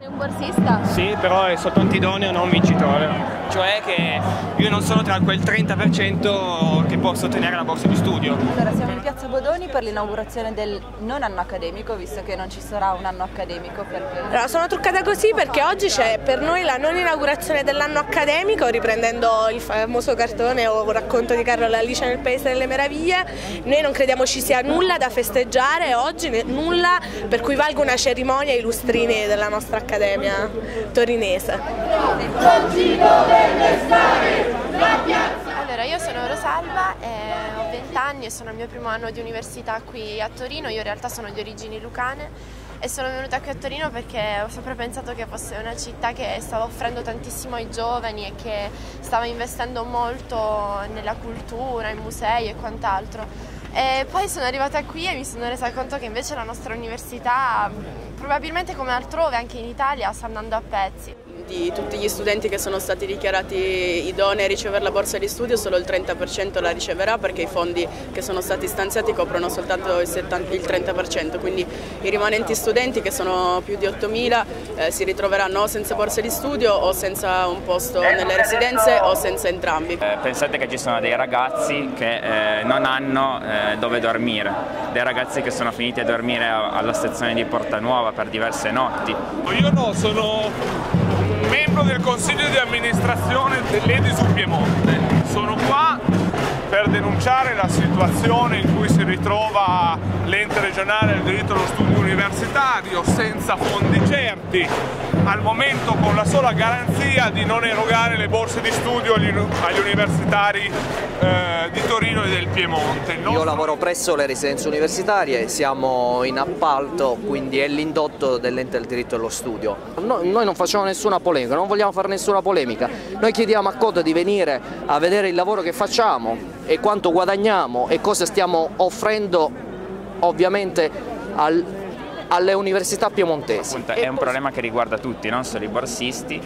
Sei un borsista? Sì, però è soltanto idoneo, non vincitore. Cioè che io non sono tra quel 30% che posso ottenere la borsa di studio. Allora, siamo in piazza Bodoni per l'inaugurazione del non anno accademico, visto che non ci sarà un anno accademico. Perché... Allora, sono truccata così perché oggi c'è per noi la non inaugurazione dell'anno accademico, riprendendo il famoso cartone o racconto di Carlo Alice nel Paese delle Meraviglie. Noi non crediamo ci sia nulla da festeggiare oggi, nulla per cui valga una cerimonia ai lustrini della nostra accademia accademia torinese. Allora, io sono Rosalba, eh, ho 20 anni e sono al mio primo anno di università qui a Torino, io in realtà sono di origini lucane e sono venuta qui a Torino perché ho sempre pensato che fosse una città che stava offrendo tantissimo ai giovani e che stava investendo molto nella cultura, in musei e quant'altro. E poi sono arrivata qui e mi sono resa conto che invece la nostra università, probabilmente come altrove, anche in Italia, sta andando a pezzi di tutti gli studenti che sono stati dichiarati idonei a ricevere la borsa di studio solo il 30% la riceverà perché i fondi che sono stati stanziati coprono soltanto il, 70, il 30%, quindi i rimanenti studenti che sono più di 8.000 eh, si ritroveranno o senza borsa di studio o senza un posto nelle residenze o senza entrambi. Eh, pensate che ci sono dei ragazzi che eh, non hanno eh, dove dormire, dei ragazzi che sono finiti a dormire alla stazione di Porta Nuova per diverse notti. Io no, sono membro del consiglio di amministrazione dell'Edisu Piemonte. Sono qua per denunciare la situazione in cui si ritrova l'ente regionale del diritto allo studio universitario senza fondi certi, al momento con la sola garanzia di non erogare le borse di studio agli, agli universitari eh, di Torino e del Piemonte. Non Io lavoro presso le residenze universitarie, siamo in appalto, quindi è l'indotto dell'ente del diritto allo studio. No, noi non facciamo nessuna polemica, non vogliamo fare nessuna polemica, noi chiediamo a Code di venire a vedere il lavoro che facciamo e quanto guadagniamo e cosa stiamo offrendo ovviamente al, alle università piemontesi. Appunto, è un problema che riguarda tutti, non solo i borsisti,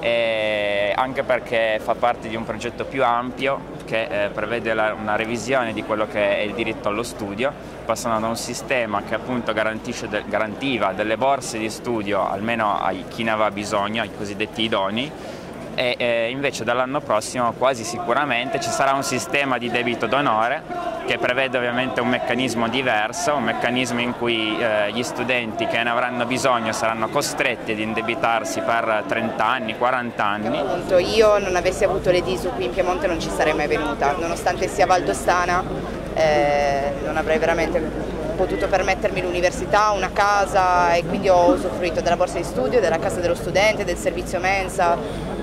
anche perché fa parte di un progetto più ampio che eh, prevede la, una revisione di quello che è il diritto allo studio, passando da un sistema che appunto de, garantiva delle borse di studio almeno a chi ne aveva bisogno, ai cosiddetti idoni, e eh, invece dall'anno prossimo quasi sicuramente ci sarà un sistema di debito d'onore che prevede ovviamente un meccanismo diverso, un meccanismo in cui eh, gli studenti che ne avranno bisogno saranno costretti ad indebitarsi per 30 anni, 40 anni. Appunto, io non avessi avuto le DISU qui in Piemonte non ci sarei mai venuta, nonostante sia valdostana eh, non avrei veramente potuto permettermi l'università, una casa e quindi ho usufruito della borsa di studio, della casa dello studente, del servizio mensa,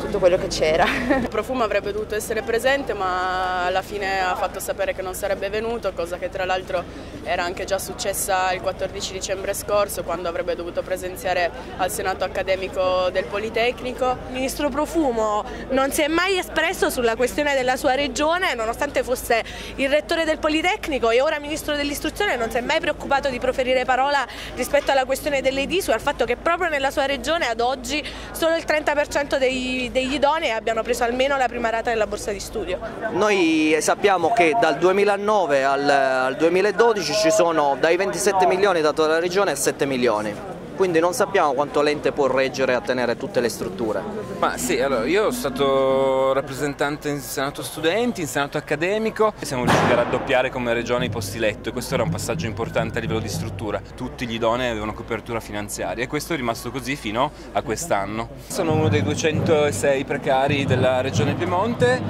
tutto quello che c'era. Il profumo avrebbe dovuto essere presente ma alla fine ha fatto sapere che non sarebbe venuto, cosa che tra l'altro era anche già successa il 14 dicembre scorso quando avrebbe dovuto presenziare al Senato accademico del Politecnico. Il ministro Profumo non si è mai espresso sulla questione della sua regione nonostante fosse il rettore del Politecnico e ora ministro dell'istruzione non si è mai preoccupato di proferire parola rispetto alla questione delle DISU e al fatto che proprio nella sua regione ad oggi solo il 30% dei, degli idonei abbiano preso almeno la prima rata della borsa di studio. Noi sappiamo che dal 2009 al, al 2012 ci sono dai 27 milioni dato dalla regione a 7 milioni quindi non sappiamo quanto l'ente può reggere a tenere tutte le strutture. Ma sì, allora io sono stato rappresentante in Senato Studenti, in Senato Accademico siamo riusciti a raddoppiare come regione i posti letto e questo era un passaggio importante a livello di struttura. Tutti gli idonei avevano copertura finanziaria e questo è rimasto così fino a quest'anno. Sono uno dei 206 precari della regione Piemonte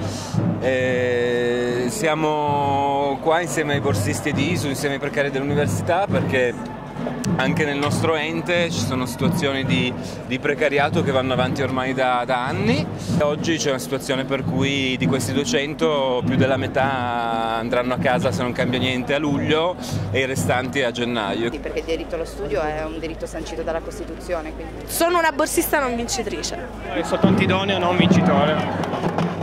e siamo qua insieme ai borsisti ed ISU, insieme ai precari dell'università perché anche nel nostro ente ci sono situazioni di, di precariato che vanno avanti ormai da, da anni. Oggi c'è una situazione per cui di questi 200 più della metà andranno a casa se non cambia niente a luglio e i restanti a gennaio. Sì, perché il diritto allo studio è un diritto sancito dalla Costituzione. Quindi. Sono una borsista non vincitrice. È soltanto idoneo, non vincitore.